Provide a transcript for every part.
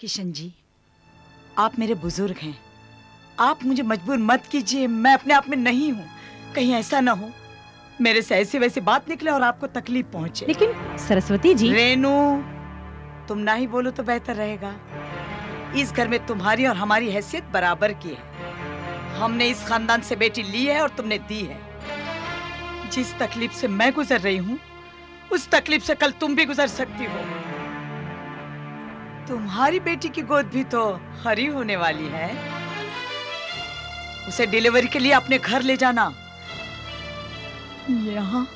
किशन जी आप मेरे बुज़ुर्ग हैं। आप मुझे मजबूर मत कीजिए मैं अपने आप में नहीं हूँ। कहीं ऐसा ना हो मेरे से ऐसी वैसी बात निकले और आपको तकलीफ़ पहुँचे। लेकिन सरस्वती जी रेनू तुम ना ही बोलो तो बेहतर रहेगा। इस घर में तुम्हारी और हमारी हैसियत बराबर की है। हमने इस खानदान से बेटी ली है और तुमने दी है। जिस तकलीफ़ से मैं गुजर रही हूँ उस तकलीफ़ से कल तुम भी गुजर सकती हो। तुम्हारी बेटी की गोद भी तो हरी होने वाली है। उसे डिलीवरी के लिए अपने घर ले जाना। यहाँ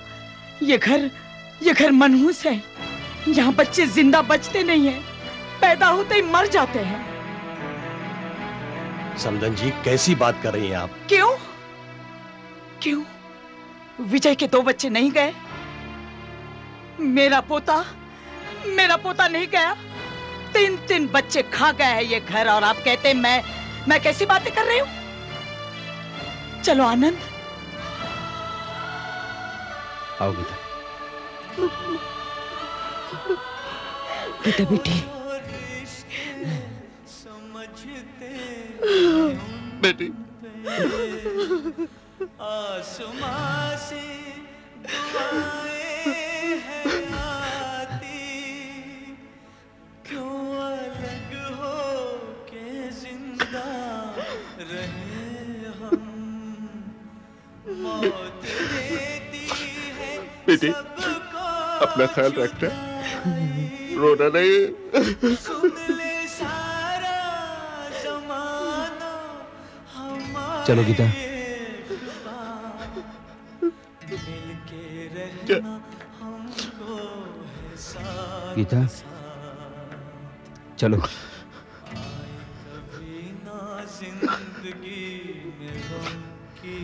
ये घर ये घर मनहूस है। यहाँ बच्चे ज़िंदा बचते नहीं है पैदा होते ही मर जाते हैं। समदन जी कैसी बात कर रही हैं आप? क्यों? क्यों? विजय के दो बच्चे नहीं गए। मेरा पोता मेरा पोता नहीं गया। तीन तीन बच्चे खा गए हैं ये घर और आप कहते हैं मैं मैं कैसी बातें कर रही हूँ? चलो आनंद। आओ गीता। गीता बेटी। बेटी। आसमां से दुआएँ हैं बेटी अपना ख्याल रखना रोना नहीं। चलो गीता। गीता चलो। ज़िंदगी में गम की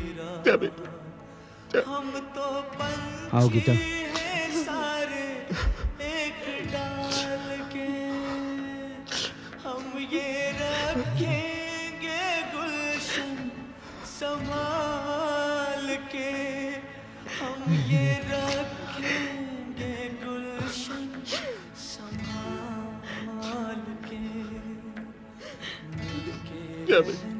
आओ गीता पंछी हैं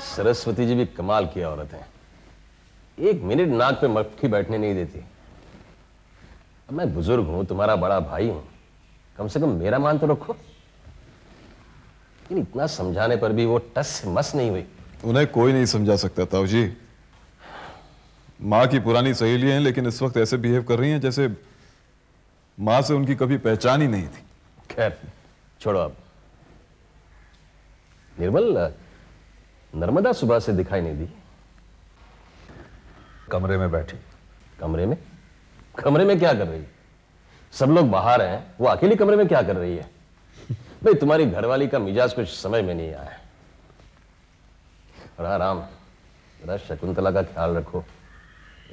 सरस्वती जी भी कमाल की औरत है। एक मिनट नाक पे मक्खी बैठने नहीं देती। अब मैं बुज़ुर्ग हूँ, तुम्हारा बड़ा भाई हूँ। कम से कम मेरा मान तो रखो। लेकिन इतना समझाने पर भी वो टस से मस नहीं हुई। उन्हें कोई नहीं समझा सकता ताऊ जी। माँ की पुरानी सहेलियाँ हैं लेकिन इस वक्त ऐसे बिहेव कर रही हैं जैसे माँ से उनकी कभी पहचान ही नहीं थी। खैर छोड़ो अब। निर्मल नर्मदा सुबह से दिखाई नहीं दी। कमरे में बैठी। कमरे में? कमरे में क्या कर रही? है सब लोग बाहर हैं वो अकेली कमरे में क्या कर रही है? भाई तुम्हारी घरवाली का मिजाज कुछ समझ में नहीं आया और राम जरा शकुंतला का ख्याल रखो।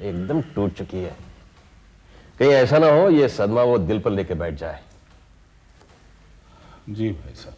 एकदम टूट चुकी है। कहीं ऐसा ना हो, ये सदमा वो दिल पर लेके बैठ जाए। जी भाई साहब।